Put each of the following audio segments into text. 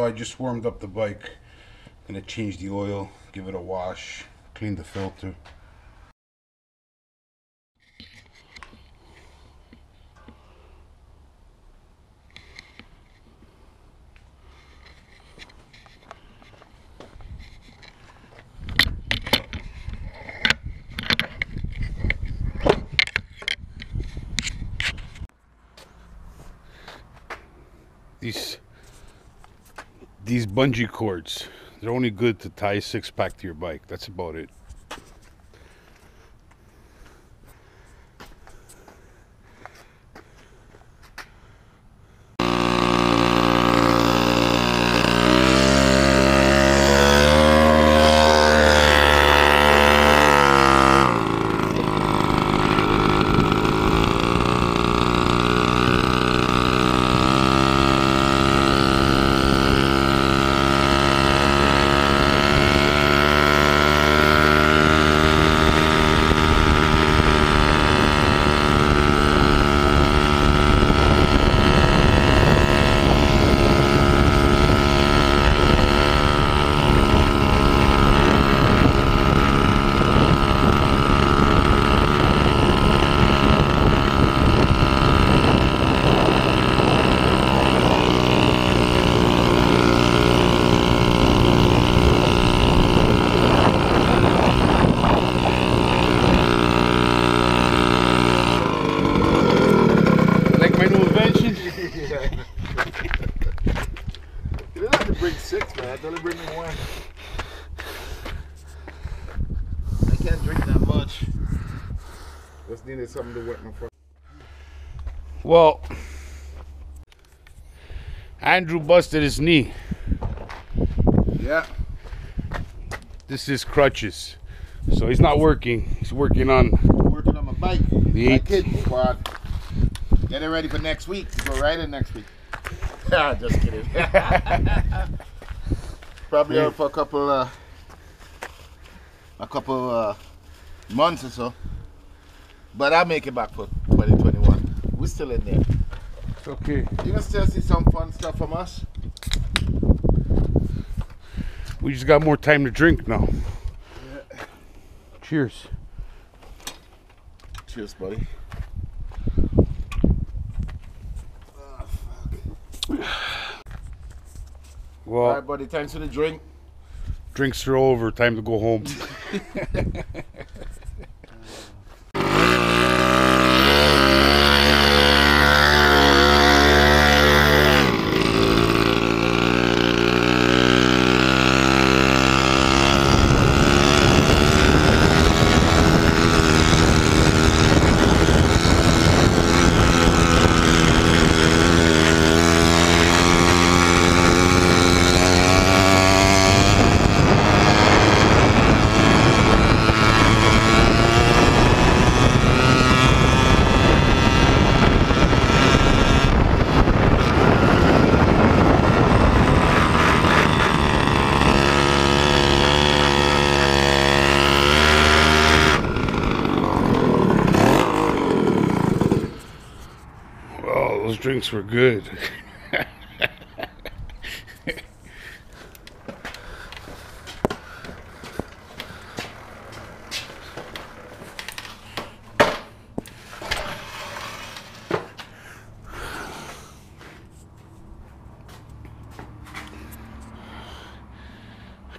I just warmed up the bike. Gonna change the oil, give it a wash, clean the filter. These these bungee cords, they're only good to tie a six pack to your bike. That's about it. Like my new invention? You don't have to bring six, man. I only bring me one. I can't drink that much. Just needed something to wet my front. Well, Andrew busted his knee. Yeah. This is crutches. So he's not working. He's working on Working on my bike. The my kid squad. Get it ready for next week. Go right in next week. Just kidding. Probably out for a couple uh, a couple uh, months or so. But I'll make it back for 2021. We're still in there. It's okay. You can still see some fun stuff from us. We just got more time to drink now. Yeah. Cheers. Cheers, buddy. Well, All right, buddy. Thanks for the drink. drinks are over. Time to go home. Well, those drinks were good.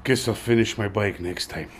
Guess I'll finish my bike next time.